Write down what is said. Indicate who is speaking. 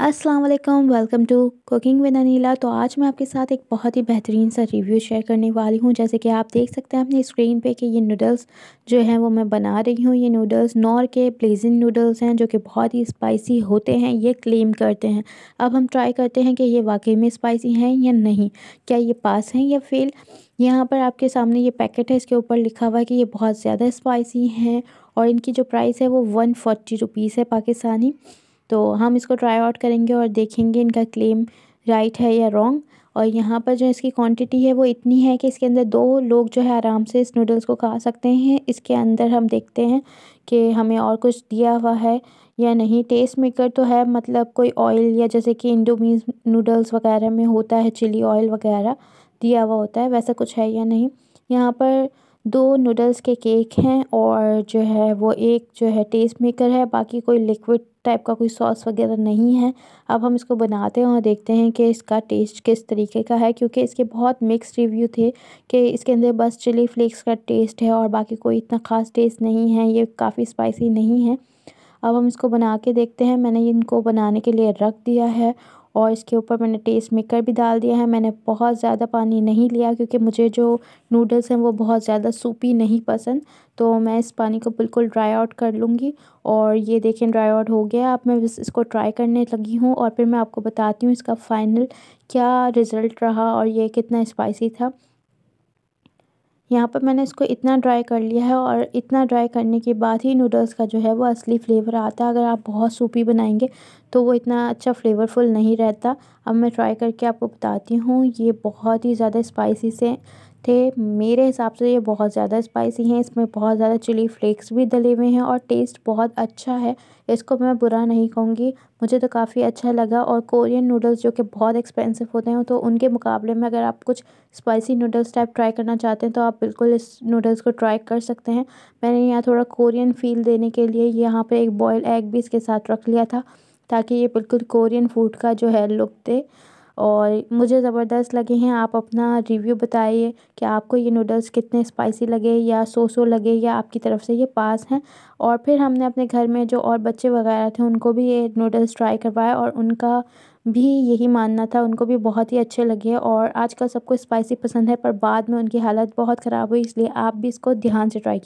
Speaker 1: अस्सलाम वालेकुम welcome to cooking with Anila तो आज मैं आपके साथ एक बहुत ही बेहतरीन सा रिव्यू शेयर करने वाली हूँ। जैसे कि आप देख सकते हैं अपनी स्क्रीन पे कि ये नूडल्स जो हैं वो मैं बना रही हूँ। ये नूडल्स नॉर के प्लेजिंग नूडल्स हैं जो कि बहुत ही स्पाइसी होते हैं, ये क्लेम करते हैं। अब हम ट्राई करते हैं कि ये वाकई में स्पाइसी हैं या नहीं। क्या ये पास हैं या फेल यहाँ पर आपके सामने ये पैकेट है, इसके ऊपर लिखा हुआ है कि ये बहुत ज़्यादा स्पाइसी हैं और इनकी जो प्राइस है वो वन फोर्टी रुपीज़ है पाकिस्तानी। तो हम इसको ट्राई आउट करेंगे और देखेंगे इनका क्लेम राइट है या रॉन्ग और यहाँ पर जो इसकी क्वांटिटी है वो इतनी है कि इसके अंदर दो लोग जो है आराम से इस नूडल्स को खा सकते हैं। इसके अंदर हम देखते हैं कि हमें और कुछ दिया हुआ है या नहीं। टेस्ट मेकर तो है मतलब कोई ऑयल या जैसे कि इंडोमीज नूडल्स वगैरह में होता है चिली ऑयल वगैरह दिया हुआ होता है, वैसा कुछ है या नहीं। यहाँ पर दो नूडल्स के केक हैं और जो है वो एक जो है टेस्ट मेकर है, बाकी कोई लिक्विड टाइप का कोई सॉस वगैरह नहीं है। अब हम इसको बनाते हैं और देखते हैं कि इसका टेस्ट किस तरीके का है, क्योंकि इसके बहुत मिक्स रिव्यू थे कि इसके अंदर बस चिली फ्लेक्स का टेस्ट है और बाकी कोई इतना ख़ास टेस्ट नहीं है, ये काफ़ी स्पाइसी नहीं है। अब हम इसको बना के देखते हैं। मैंने इनको बनाने के लिए रख दिया है और इसके ऊपर मैंने टेस्ट मेकर भी डाल दिया है। मैंने बहुत ज़्यादा पानी नहीं लिया क्योंकि मुझे जो नूडल्स हैं वो बहुत ज़्यादा सूपी नहीं पसंद। तो मैं इस पानी को बिल्कुल ड्राई आउट कर लूँगी और ये देखें ड्राई आउट हो गया। अब मैं बस इसको ट्राई करने लगी हूँ और फिर मैं आपको बताती हूँ इसका फ़ाइनल क्या रिज़ल्ट रहा और ये कितना स्पाइसी था। यहाँ पर मैंने इसको इतना ड्राई कर लिया है और इतना ड्राई करने के बाद ही नूडल्स का जो है वो असली फ्लेवर आता है। अगर आप बहुत सूपी बनाएँगे तो वो इतना अच्छा फ्लेवरफुल नहीं रहता। अब मैं ट्राई करके आपको बताती हूँ, ये बहुत ही ज़्यादा स्पाइसी से थे। मेरे हिसाब से ये बहुत ज़्यादा स्पाइसी हैं। इसमें बहुत ज़्यादा चिली फ्लेक्स भी डले हुए हैं और टेस्ट बहुत अच्छा है। इसको मैं बुरा नहीं कहूँगी। मुझे तो काफ़ी अच्छा लगा और कोरियन नूडल्स जो कि बहुत एक्सपेंसिव होते हैं तो उनके मुकाबले में अगर आप कुछ स्पाइसी नूडल्स टाइप ट्राई करना चाहते हैं तो आप बिल्कुल इस नूडल्स को ट्राई कर सकते हैं। मैंने यहाँ थोड़ा कोरियन फील देने के लिए यहाँ पर एक बॉयल एग भी इसके साथ रख लिया था, ताकि ये बिल्कुल कोरियन फ़ूड का जो है लुक दे। और मुझे ज़बरदस्त लगे हैं, आप अपना रिव्यू बताइए कि आपको ये नूडल्स कितने स्पाइसी लगे या सो सो लगे या आपकी तरफ़ से ये पास हैं। और फिर हमने अपने घर में जो और बच्चे वगैरह थे, उनको भी ये नूडल्स ट्राई करवाया और उनका भी यही मानना था, उनको भी बहुत ही अच्छे लगे और आजकल सबको स्पाइसी पसंद है, पर बाद में उनकी हालत बहुत ख़राब हुई, इसलिए आप भी इसको ध्यान से ट्राई